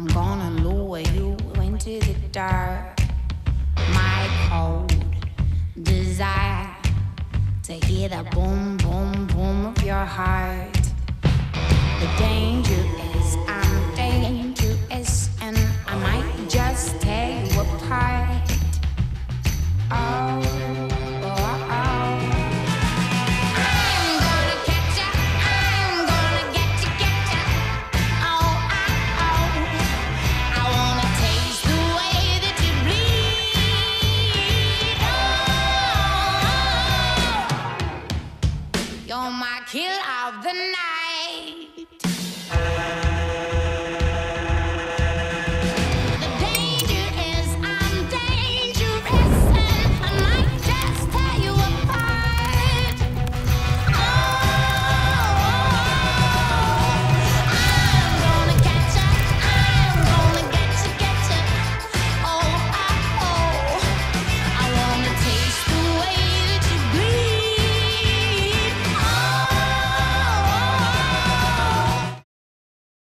I'm gonna lure you into the dark. My cold desire to hear the boom, boom, boom of your heart. The danger is, I'm dangerous, and I might just You're my kill of the night.